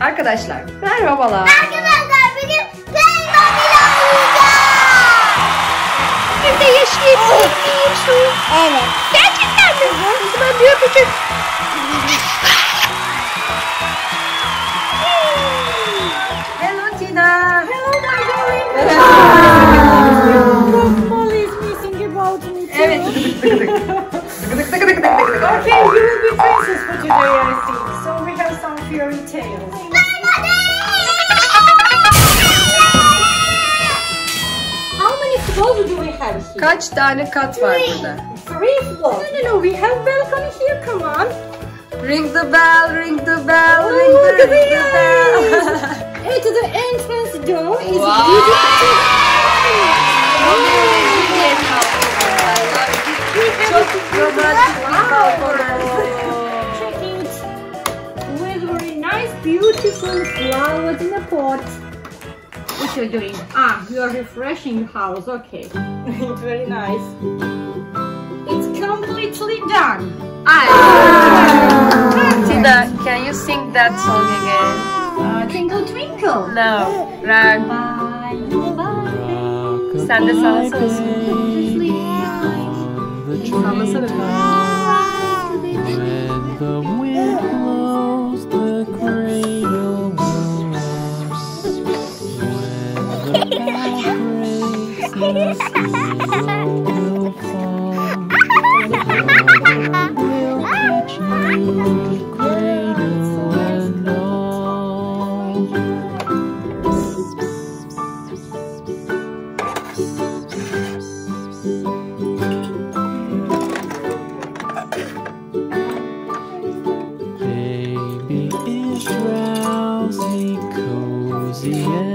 Arkadaşlar merhabalar. Arkadaşlar bugün Playmobil oynayacağız. Bir de yeşil giyiyorsun. Evet. Gerçekten mi? O zaman bir öpücük. Hello Tina. Hello my darling. Molly is missing about me. Evet. Okay, you will be princess for today, fairy tales. How many floors do we have here? Kaç tane kat var burada? Three floors. No, no, no. We have balcony here. Come on. Ring the bell, ring the bell, Oh, ring the, look at ring the bell. Hey, the entrance door is Wow. beautiful. Oh, Çok beautiful flowers in a pot. What you're doing? Ah, you're refreshing your house. Okay. it's very nice. It's completely done. Tina, can you sing that song again? Uh, twinkle, twinkle. No. Rock. Bye, bye. Sen de sallasana. Sallasana. When the wind Baby is drowsy, cozy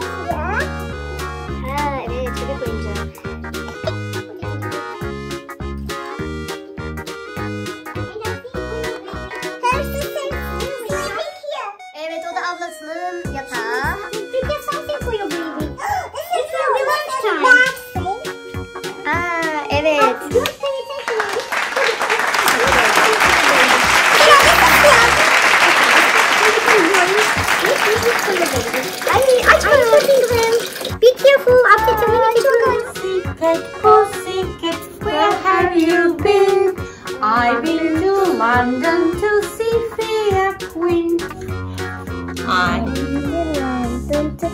oh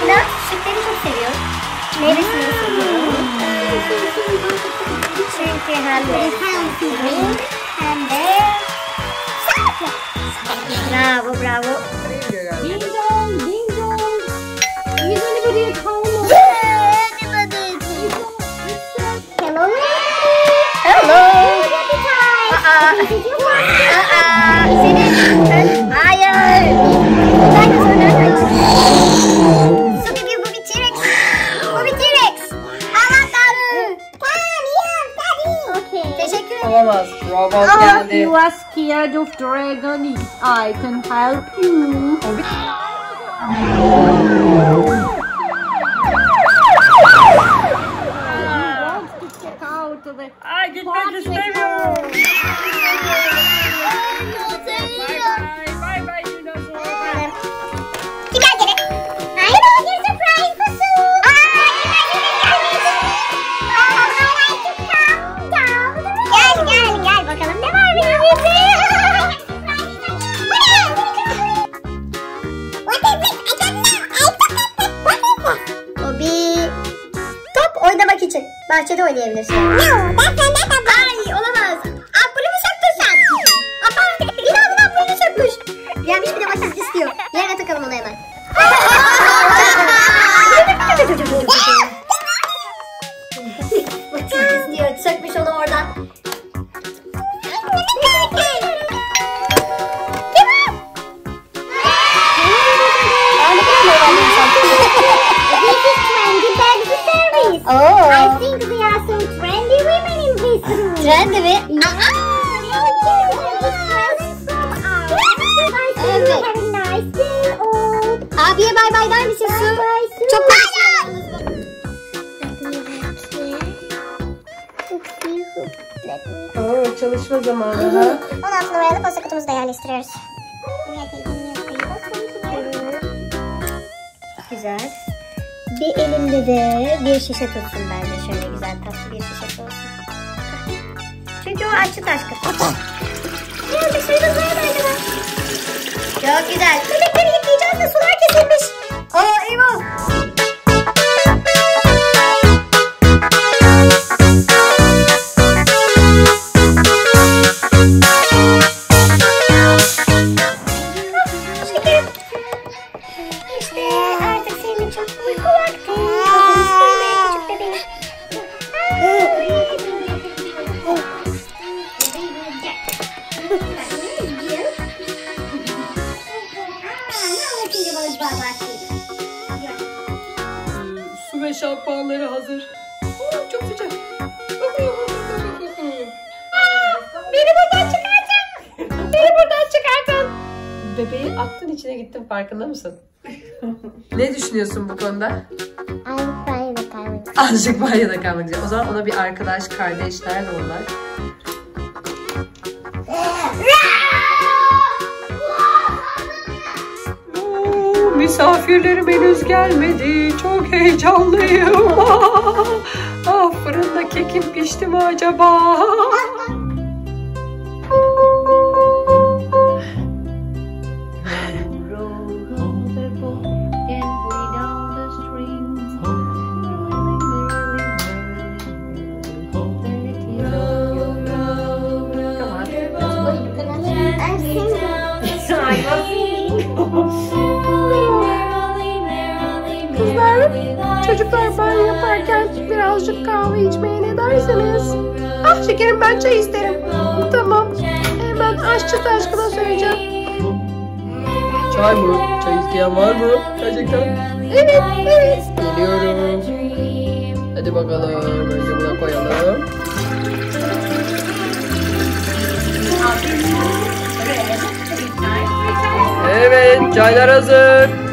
Sıla sütleri çok seviyor. Meyvesini seviyor. Çünkü hem de hem de Bravo bravo. Ding dong, ding dong. Is anybody at home? Head of Dragon if I can help you. Ah. I get back to stable! Bahçede oynayabilirsin. Ay olamaz. Ampulümü söktün sen. Ama bir daha ampulünü sökmüş. Gelmiş bir de vakit istiyor. Yerine takalım onu hemen. Evet. Abiye bay bay der misin Su? Çok Oo, çalışma zamanı ha. 16 numaralı posta kutumuzu da yerleştiriyoruz. Güzel. Bir elimde de bir şişe tutsun bence. Şöyle güzel tatlı bir şişe olsun. ventilatörü açıldı aşkım. Kapat. Ya dışarıda zarar var. Çok güzel. Kırık kırık. Bebeği attın içine gittin farkında mısın? ne düşünüyorsun bu konuda? Fine with Taiwan. Azıcık banyoda kalmak. O zaman ona bir arkadaş, kardeşler de onlar. Misafirlerim henüz gelmedi. Çok heyecanlıyım. ah fırında kekim pişti mi acaba? I'm Kızlar, çocuklar banyo yaparken birazcık kahve içmeye ne dersiniz? Ah şekerim ben çay isterim. Tamam. Hemen aşçı taşkına söyleyeceğim. Çay mı? Çay isteyen var mı? Gerçekten. Evet, evet. Geliyorum. Hadi bakalım. Çaylar hazır.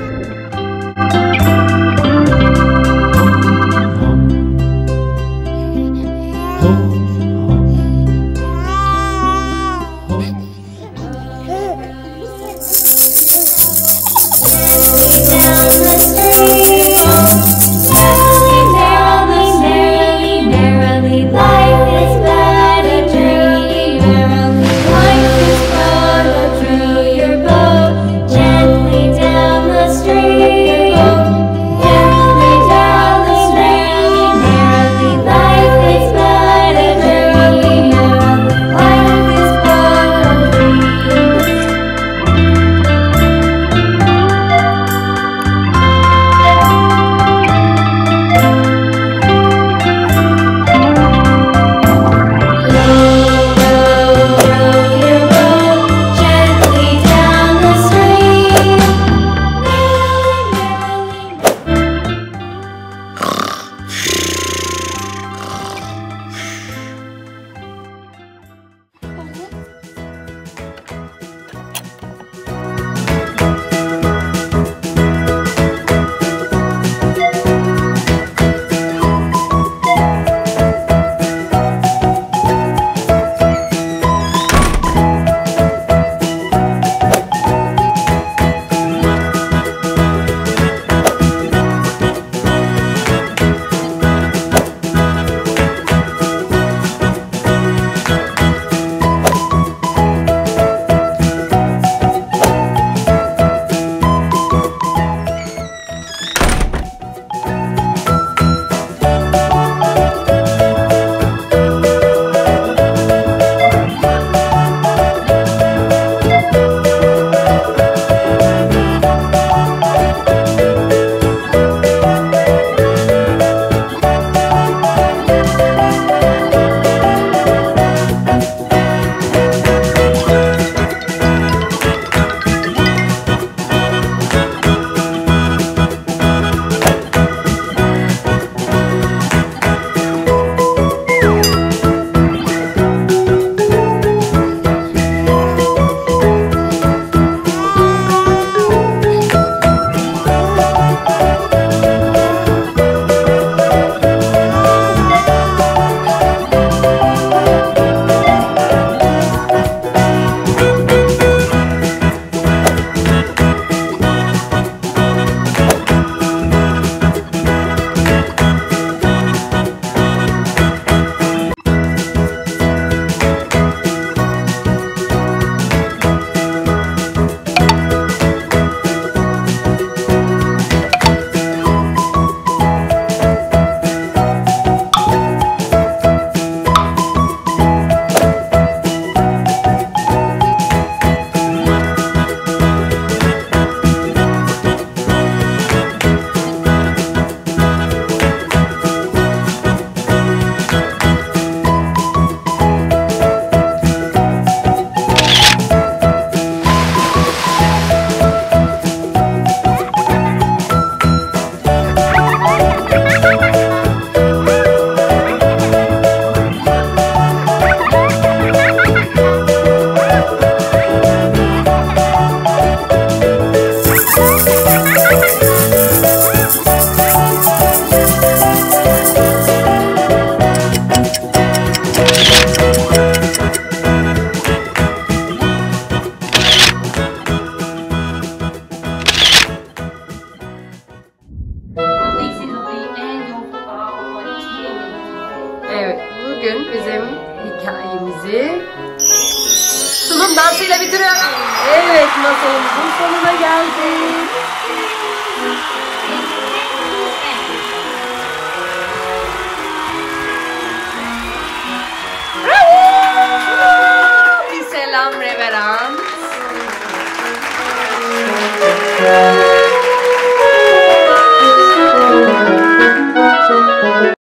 masalımızın sonuna geldik.